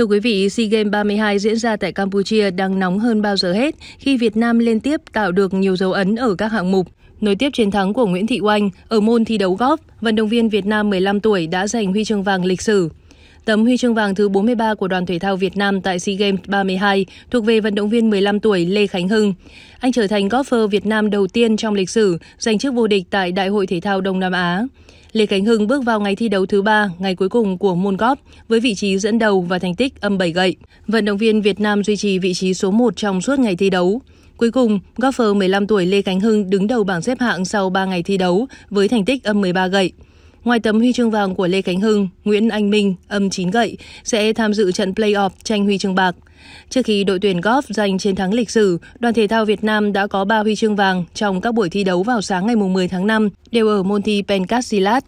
Thưa quý vị, SEA Games 32 diễn ra tại Campuchia đang nóng hơn bao giờ hết khi Việt Nam liên tiếp tạo được nhiều dấu ấn ở các hạng mục. Nối tiếp chiến thắng của Nguyễn Thị Oanh ở môn thi đấu golf, vận động viên Việt Nam 15 tuổi đã giành huy chương vàng lịch sử. Tấm huy chương vàng thứ 43 của đoàn thể thao Việt Nam tại SEA Games 32 thuộc về vận động viên 15 tuổi Lê Khánh Hưng. Anh trở thành golfer Việt Nam đầu tiên trong lịch sử giành chức vô địch tại Đại hội thể thao Đông Nam Á. Lê Khánh Hưng bước vào ngày thi đấu thứ ba, ngày cuối cùng của môn golf với vị trí dẫn đầu và thành tích âm 7 gậy. Vận động viên Việt Nam duy trì vị trí số 1 trong suốt ngày thi đấu. Cuối cùng, golfer 15 tuổi Lê Khánh Hưng đứng đầu bảng xếp hạng sau 3 ngày thi đấu với thành tích âm 13 gậy. Ngoài tấm huy chương vàng của Lê Khánh Hưng, Nguyễn Anh Minh âm chín gậy sẽ tham dự trận play-off tranh huy chương bạc. Trước khi đội tuyển golf giành chiến thắng lịch sử, đoàn thể thao Việt Nam đã có 3 huy chương vàng trong các buổi thi đấu vào sáng ngày 10 tháng 5, đều ở môn thi Pencastilat.